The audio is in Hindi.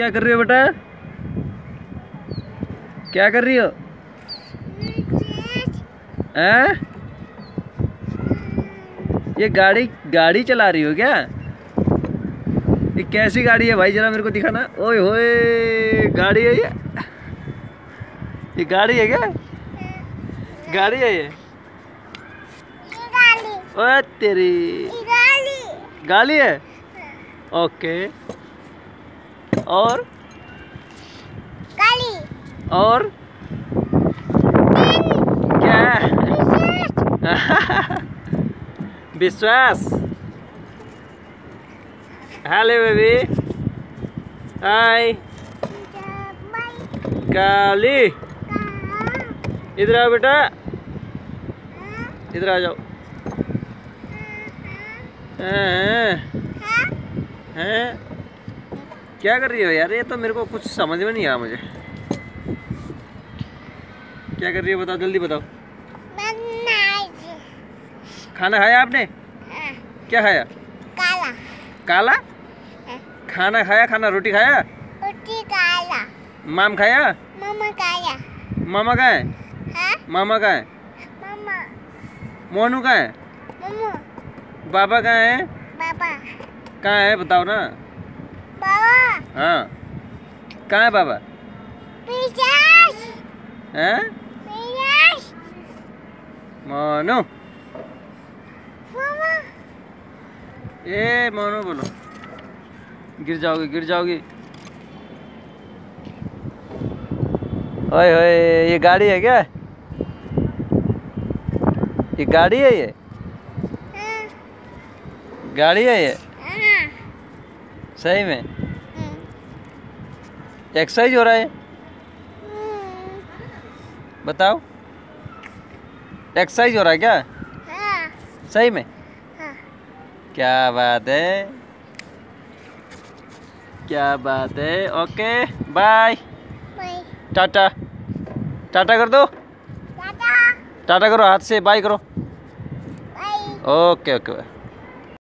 क्या कर रही हो बेटा? क्या कर रही हो? हैं? ये गाड़ी गाड़ी चला रही हो क्या? ये कैसी गाड़ी है भाई जरा मेरे को दिखाना। ओए होए गाड़ी है ये। ये गाड़ी है क्या? गाड़ी है ये। ओए तेरी। गाली है। ओके। और? काली। और? क्या? विश्वास। Hello baby. हाय। काली। इधर आओ बेटा। इधर आ जाओ। हैं। हैं क्या कर रही हो यार? ये तो मेरे को कुछ समझ में नहीं आया मुझे। क्या कर रही हो बताओ जल्दी बताओ। खाना खाया आपने? क्या खाया? काला। काला खाना खाया खाना रोटी खाया? रोटी काला माम खाया? मामा खाया मामा कहाँ है? हाँ मामा कहाँ है? मामा मोनू कहाँ है? बाबा कहाँ है? बाबा। कहाँ है? बताओ ना। बाबा। हाँ। कहाँ है बाबा? हैं? मोनू। ए मोनू बोलो। गिर जाओगी गिर जाओगी। ओए ओए ये गाड़ी है क्या? ये गाड़ी है ये? हाँ। गाड़ी है ये? हाँ सही में? हम्म, एक्सरसाइज हो रहा है? हम्म, बताओ। एक्सरसाइज हो रहा है क्या? हाँ। सही में? हाँ। क्या बात है? क्या बात है? Okay bye. बाय। टाटा। टाटा कर दो। टाटा। टाटा करो हाथ से बाय करो। बाय। Okay okay